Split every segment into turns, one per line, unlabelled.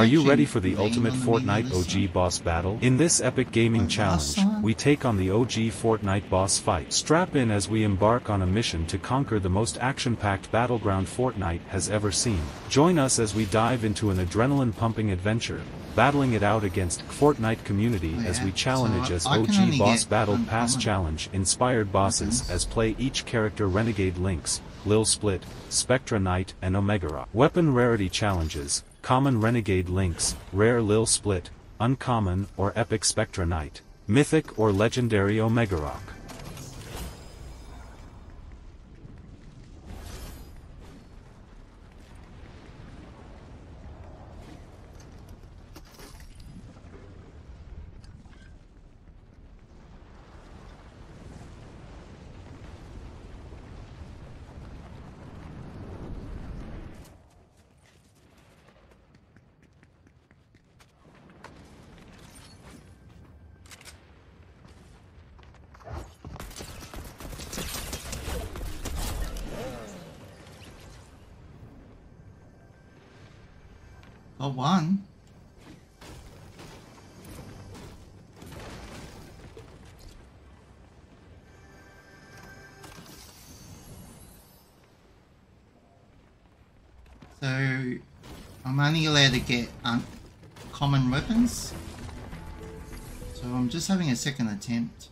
Are you ready for the ultimate
on the meat
Fortnite OG boss battle? In this epic gaming challenge, we take on the OG Fortnite boss fight. Strap in as we embark on a mission to conquer the most action-packed battleground Fortnite has ever seen. Join us as we dive into an adrenaline-pumping adventure, battling it out against Fortnite community
Oh,
as we challenge
So,
as OG Boss Battle Pass Challenge inspired bosses as play each character Renegade Lynx, Lil Split, Spectra Knight and Omegarok. Weapon rarity challenges, common Renegade Lynx, rare Lil Split, uncommon or epic Spectra Knight, mythic or legendary Omegarok.
Got one. So, I'm only allowed to get um, common weapons. So I'm just having a second attempt.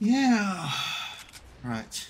Yeah. Right.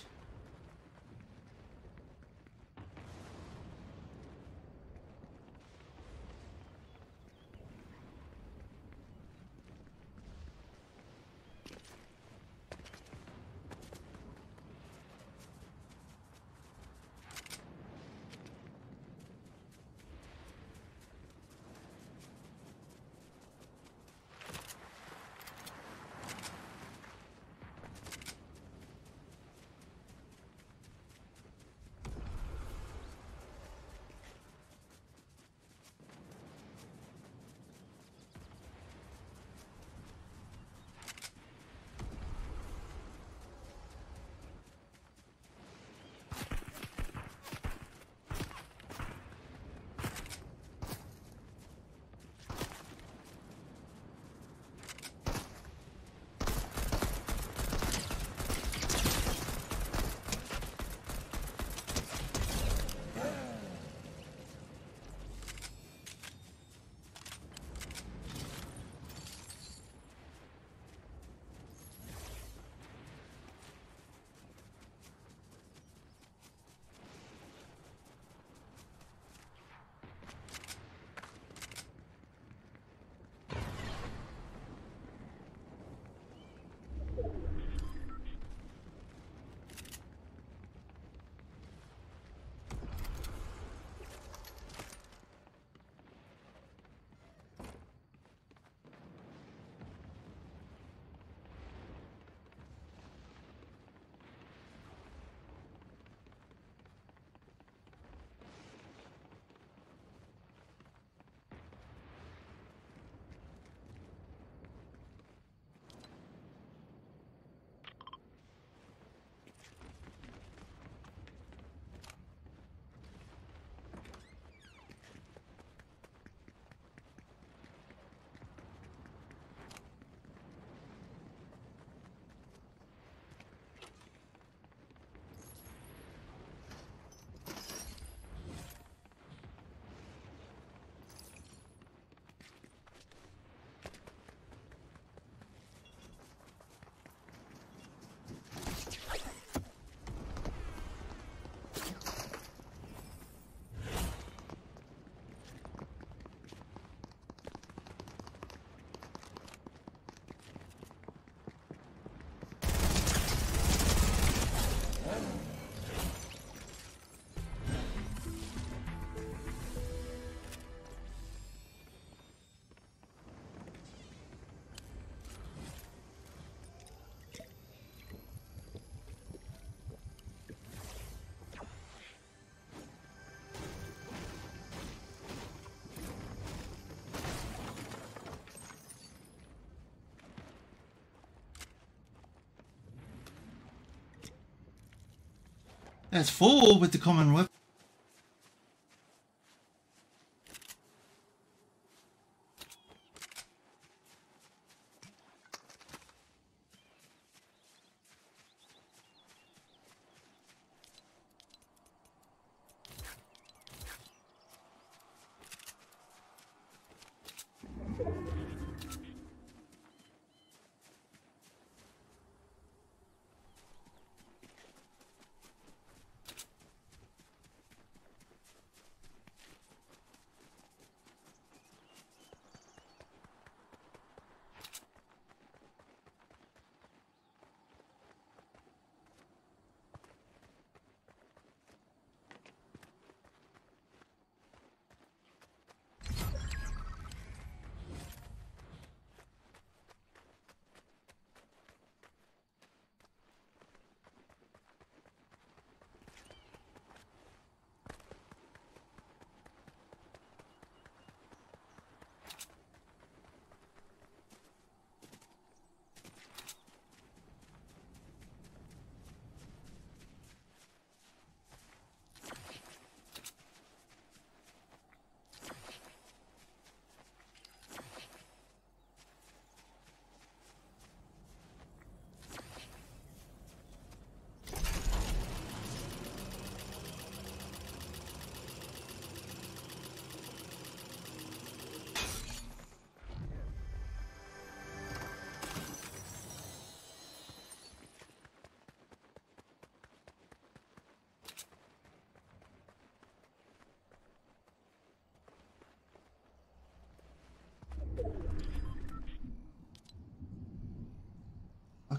That's four with the common weapon.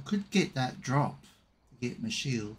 Could get that drop to get my shield.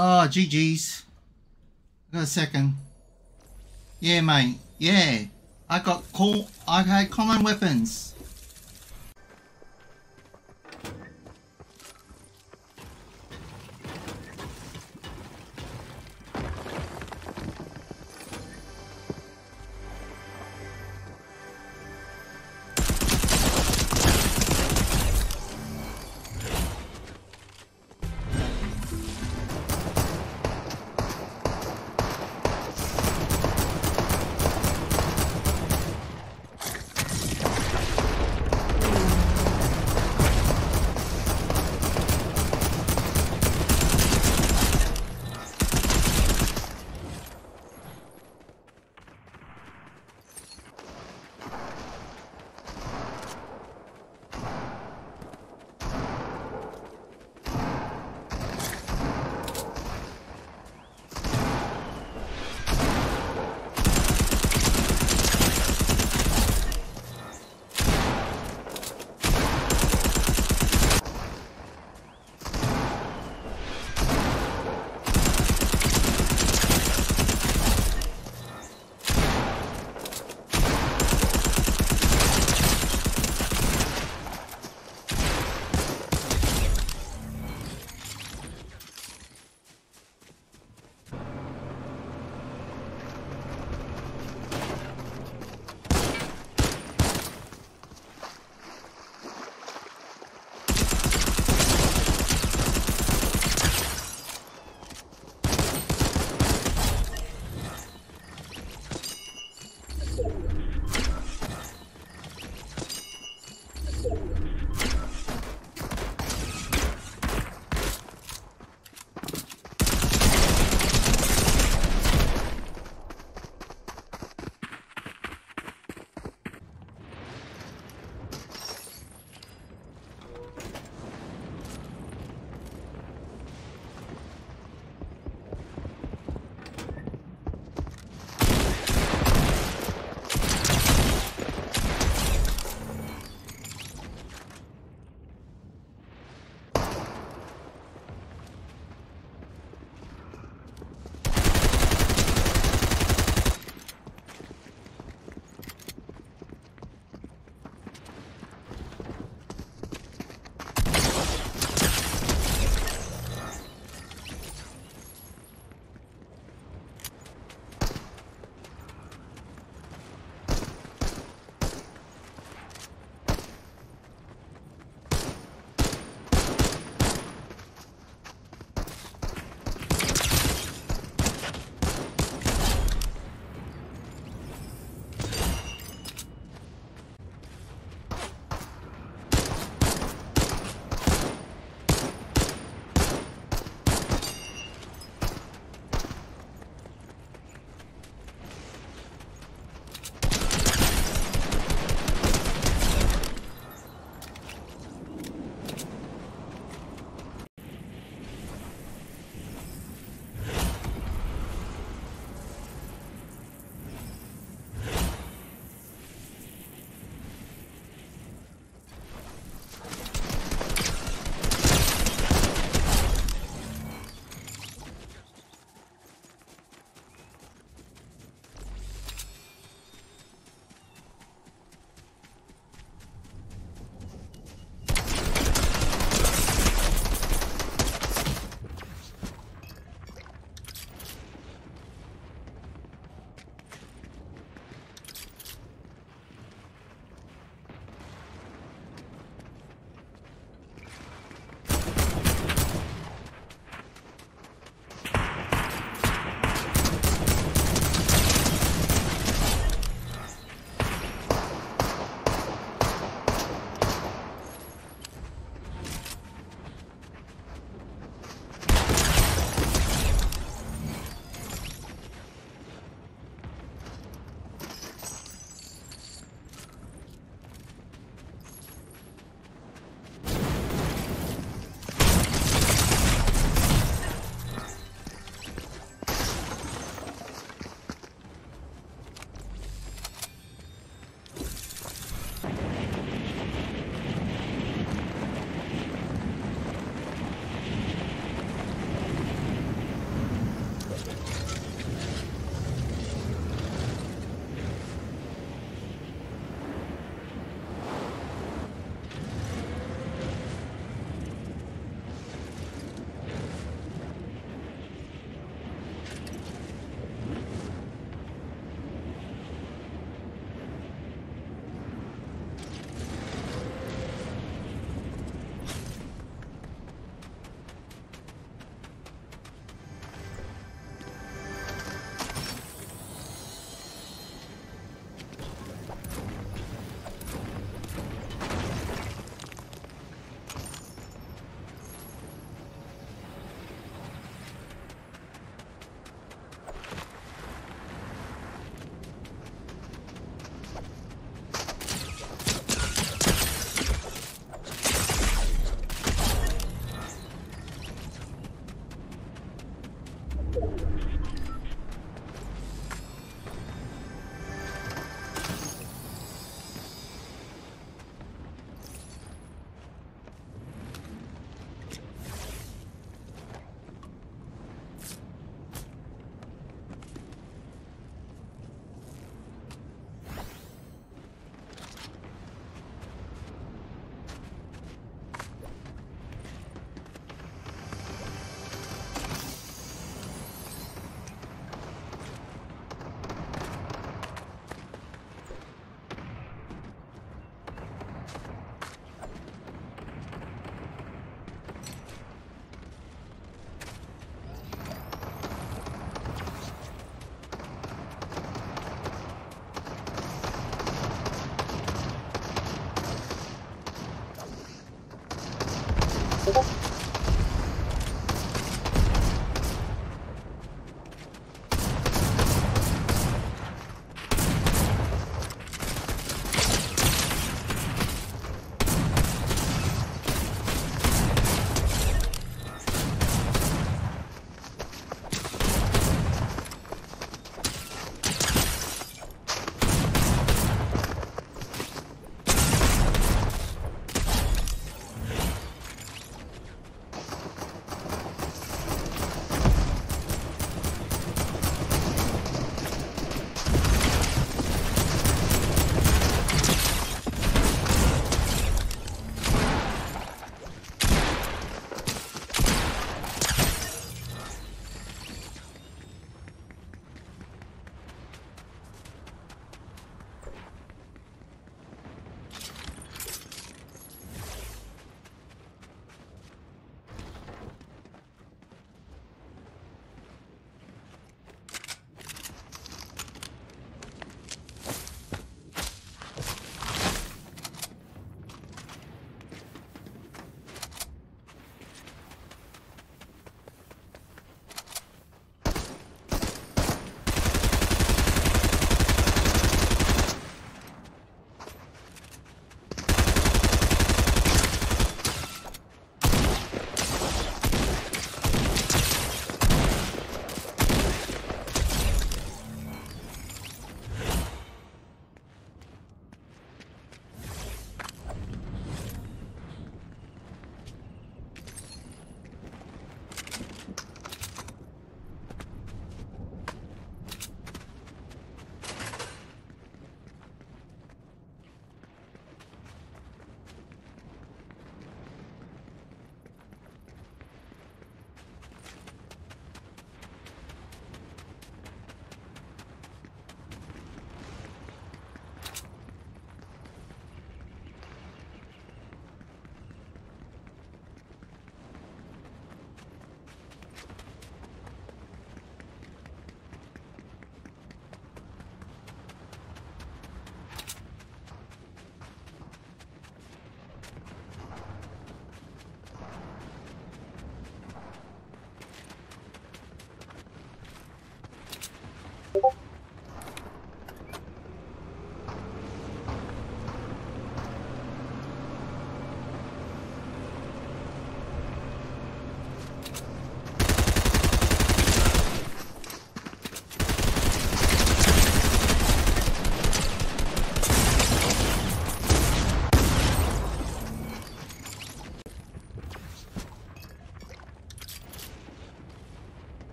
Ah, oh, GG's. I got a second. Yeah, mate. Yeah. I got cool. I had common weapons.